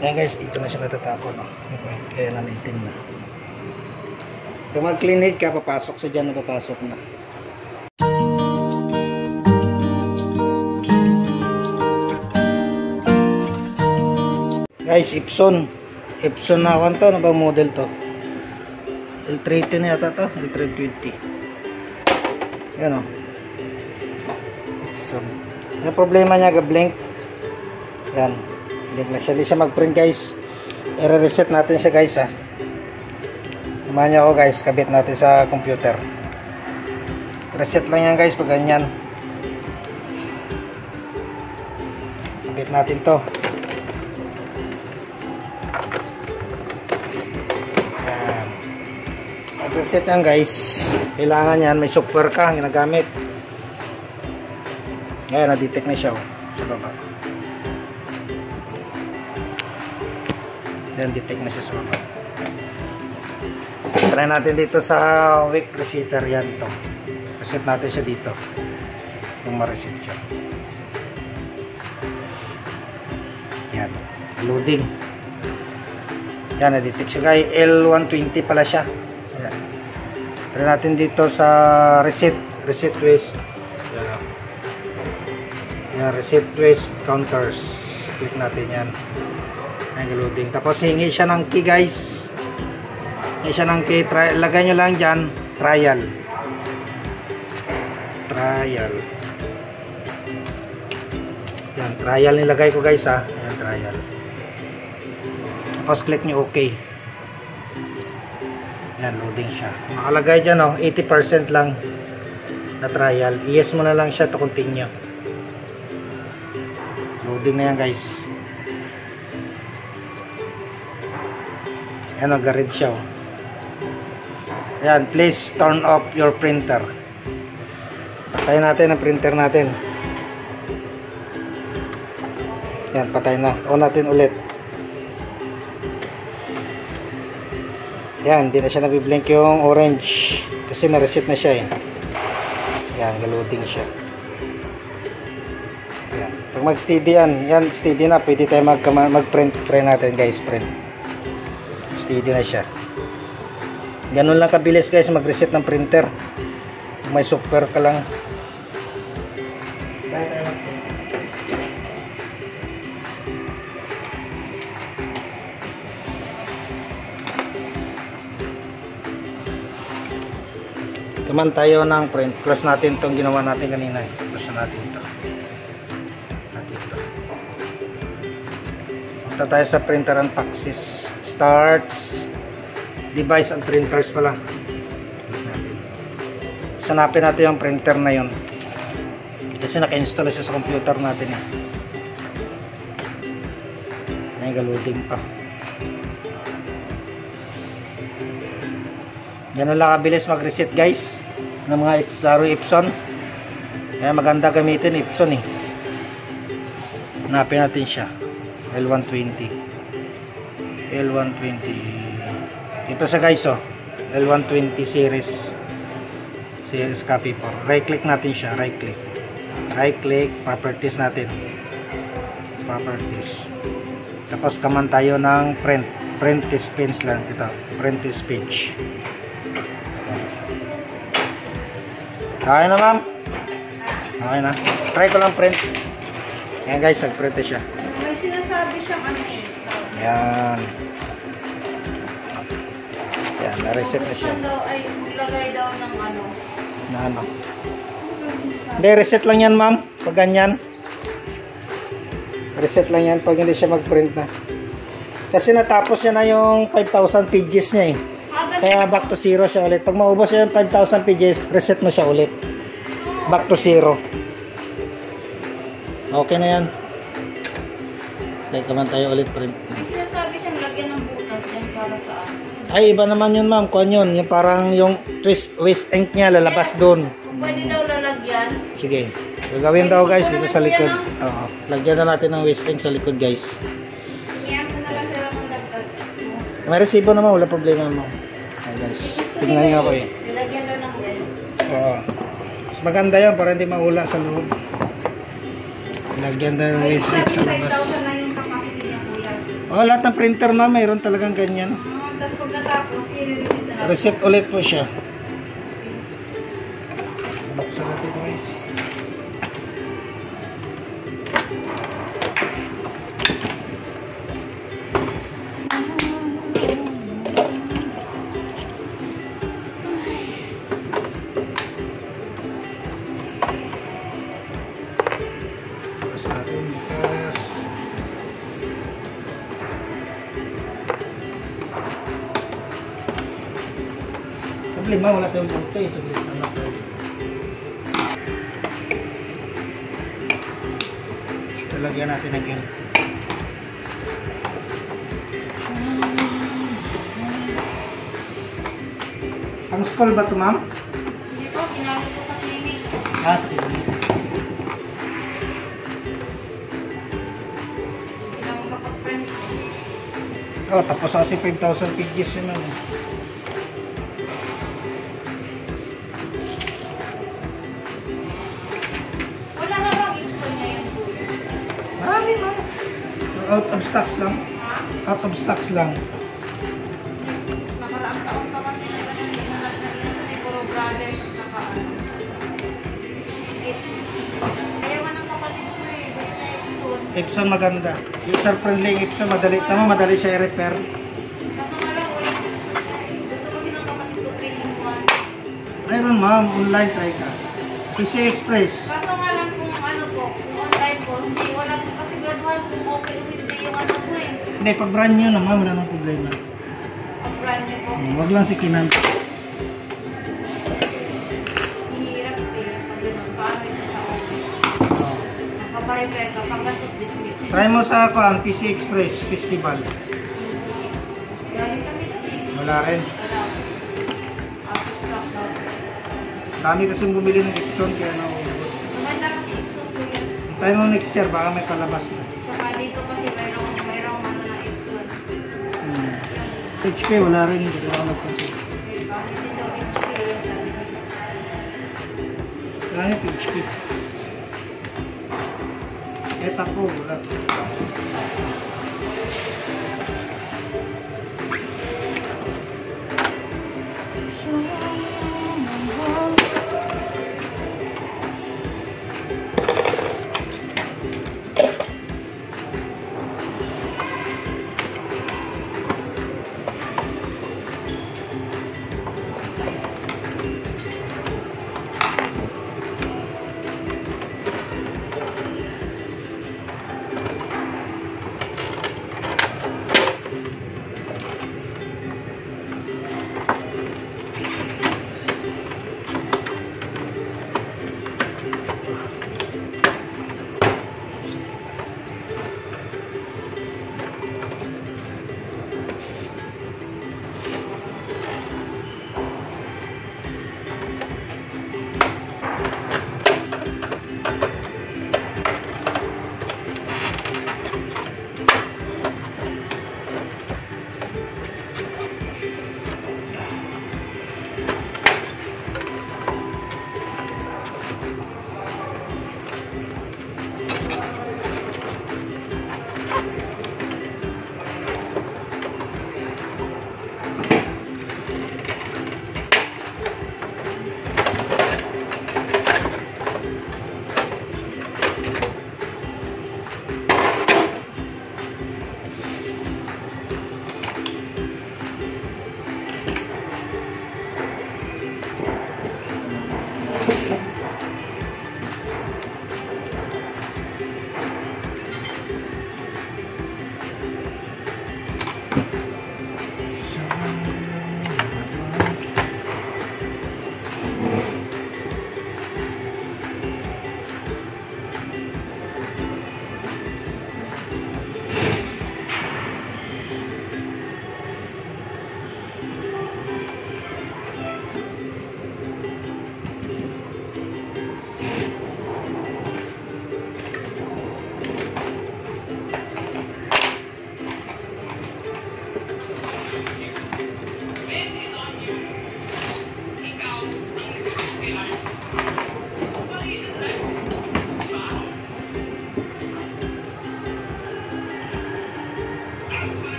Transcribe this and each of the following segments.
Yan guys, dito na siya natatapon. No? Kaya na itim na. Kung mag-clinic ka, papasok sa dyan, napapasok na. Guys, Epson. Epson na ako to. Ano ba model to? L310 yata to. L320. Yan o. Epson. Yung problema niya, ga-blink. Yan. Blink na siya. Hindi siya mag-print guys. I-reset natin siya guys ha. Samahan niyo ako guys. Kabit natin sa computer. Reset lang yan guys pag ganyan. Kabit natin to. Yan. Reset yan guys. Kailangan yan. May software ka ginagamit. Ngayon, na-detect na siya. Oh, sa baba. Yan, detect na siya sa baba. Try natin dito sa weak resetter yan to. Reset natin siya dito. Kung ma-reset siya. Yan. Loading. Yan, na-detect siya guys. L120 pala siya. Yan. Try natin dito sa reset. Reset waste. Yan. Yan, reset waste counters. Click natin yan. Yan, loading. Tapos hingi siya ng key guys. Hingi siya ng key. Try, lagay nyo lang dyan. Trial. Trial. Yan, trial nilagay ko guys ha. Yan, trial. Tapos click nyo OK. Yan, loading siya. Nakalagay dyan oh, 80% lang na trial. I-yes mo na lang siya to continue. Loading na yan guys. Yan, nag-red siya oh. Yan, please turn off your printer. Patayin natin ang printer natin. Yan, patay na. On natin ulit. Yan, hindi na siya nabiblink yung orange. Kasi na-reset na siya eh. Yan, galuding siya. Yan. Pag mag-steady yan, yan, steady na. Pwede tayo mag-print. Mag Try natin guys, print. Steady na siya. Ganun lang kabilis guys mag-reset ng printer. May software ka lang. Kaman tayo ng print. Close natin itong ginawa natin kanina. Close natin ito. Natin ito. Punta tayo sa printer and faxes. Starts. Device and printers pala. Sanapin natin yung printer na yon. Kasi naka-install siya sa computer natin eh. Ay, galuding pa. Ganun lang kabilis mag-reset guys ng mga laro Epson. Kaya maganda gamitin Epson eh. Hanapin natin siya. L120. L120. Ito sa guys oh. L120 series. Series copy for. Right click natin siya. Right click. Right click. Properties natin. Properties. Tapos kaman tayo ng print. Print this page lang. Ito. Print this page. Okay na ma'am? Okay na. Try ko lang print. Ayan guys, nag-print na siya. May sinasabi siyang ano eh. Ayan. Ayan, na-reset na siya. Daw ay ilagay daw ng ano. Na ano. Hindi, reset lang yan ma'am. Pag ganyan. Reset lang yan pag hindi siya mag-print na. Kasi natapos niya na yung 5,000 pages niya eh. Ah. Kaya back to zero siya ulit. Pag maubos yung 5,000 pages, reset mo siya ulit. Back to zero. Okay na yan. Try naman tayo ulit print. Ay, iba naman yun ma'am. Kuan yun. Yung parang yung twist, waste ink niya lalabas doon. Pwede daw lalagyan. Sige. Gagawin daw guys dito sa likod. Oo. Lagyan na natin ng waste ink sa likod guys. May resibo naman. Wala problema mo. Ay guys. Tingnan niyo ako eh. Nilagyan daw ng west. Oo. Mas maganda yun para hindi maula sa loob. Lagyan na ng waste ink sa labas. 5,000 lang yung capacity niya kuya. Oh, lahat ng printer ma'am, mayroon talagang ganyan. Ah, Tapos pag natapos, i-release na lang. Reset ulit po siya. Problema, wala tayong bulto eh. Saglit na lang. Lalagyan natin ng gear. Ang skull ba ito, ma'am? Hindi po, ginamit ko sa clinic. Ah, sa clinic. Oh, tapos kasi 5,000 pages yun, ma'am. Out of stocks lang. Out of stocks lang. Nakaraang taon pa kasi na ganun. Hinanap na dito sa Puro Brothers at saka ano. HP. Ayawan ng kapatid ko eh. Gusto na Ipson. Epson maganda. User friendly Epson. Madali. Tama, madali siya i-repair. Kaso nga lang ulit gusto niya. Gusto kasi ng kapatid ko 3 in 1. Ayun, ma'am. Online try ka. PC Express. Kaso nga lang kung ano po, kung online po, hindi, wala po yung eh. Hindi, pag brand new naman, wala nang problema. Ang brand niyo po. Hmm, Wag lang si Kinan. Hirap eh. Pag ganun, paano ito sa office? Oh. Nakaparepair ka, panggastos din. Try mo sa kuan, PC Express Festival. Galing kami doon eh. Wala rin. Wala. Out of stock daw. Dami kasi bumili ng Epson kaya naubos. Maganda kasi Ipson ko yun. Tayo mo next year, baka may palabas HP wala rin, hindi ko nagpansin. Kahit HP. Eta ko, wala. Sure.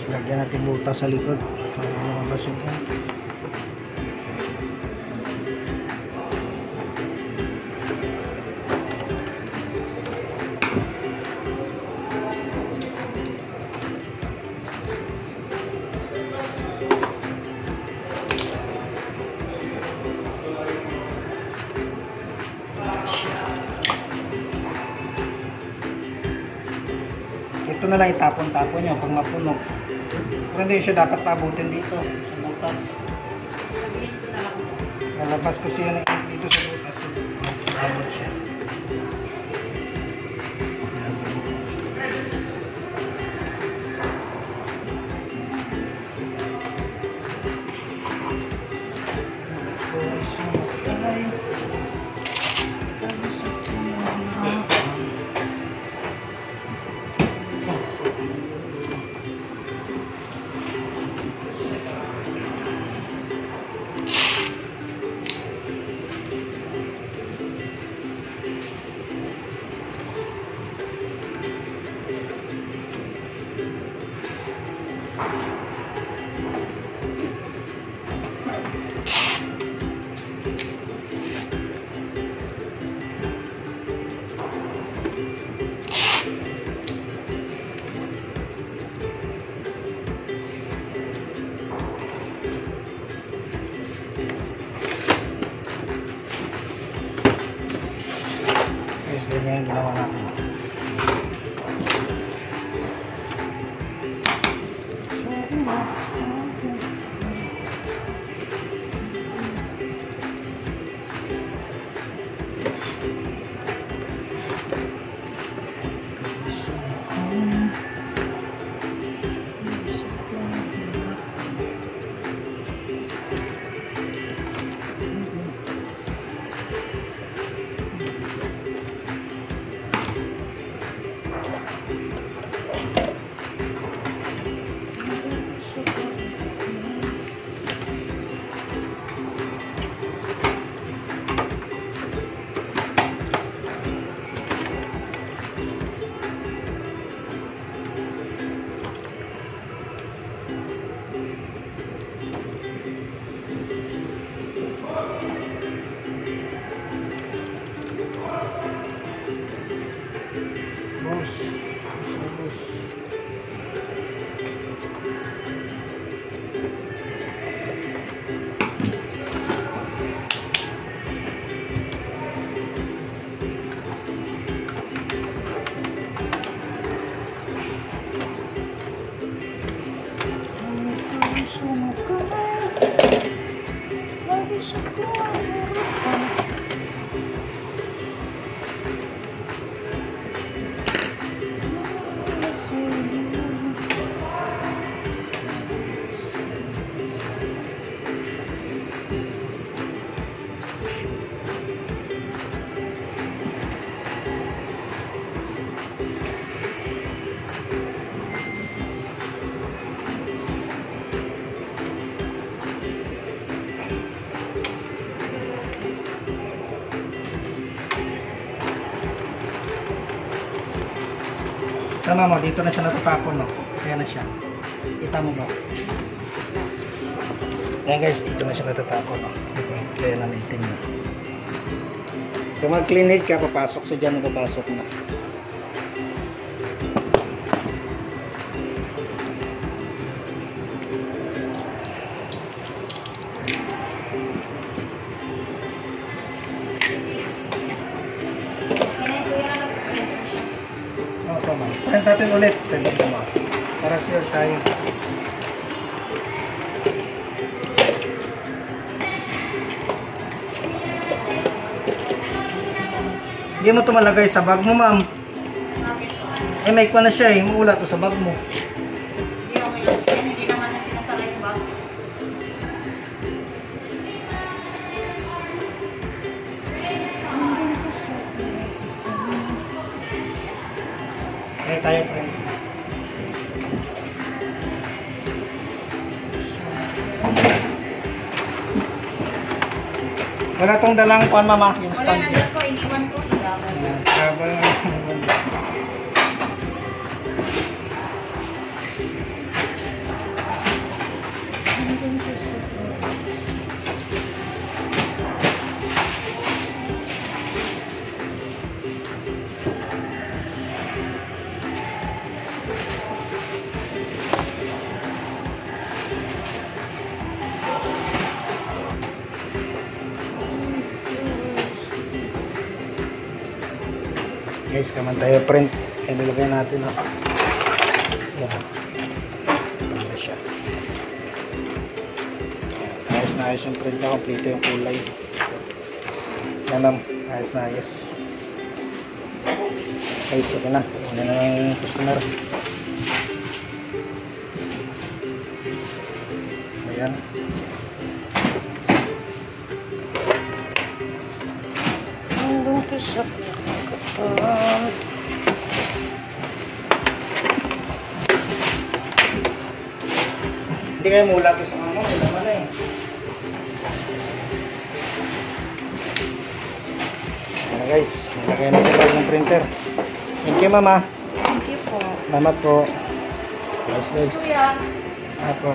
Guys, lagyan natin butas sa likod. Para lumabas yung Ito na lang itapon-tapon nyo pag mapuno. Pero hindi siya dapat pabutin dito sa butas. Lalabas kasi yan eh, dito sa butas. Abot siya. Tama mo, dito na siya natatapon, no? Kaya na siya. Kita mo ba? Ayan guys, dito na siya natatapon, no? Kaya na may itim na. Kung mag-clean head ka, papasok sa dyan, papasok na. Hindi mo ito malagay sa bag mo, ma'am. Eh, may kwa na siya eh. Maula to sa bag mo. Hindi okay hindi naman na sinasala yung bag. Kaya tayo, friend. Wala tong dalang kuan, mama. Yung Wala stand. nandun ko, iniwan Guys, kaman tayo print. Ayan, nilagay natin. Oh. Yan. Ganda siya. Ayos na ayos yung print na. Kompleto yung kulay. Yan lang. Ayos na ayos. Guys, sige na. Una na ng customer. Ayan. Hanggang to sa kapal. Kayo mula to sa mama, may laman na eh. Ayan guys, nilagay na sa loob ng printer. Thank you mama. Thank you po. Salamat po. Guys guys. Kuya. Ako.